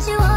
what you.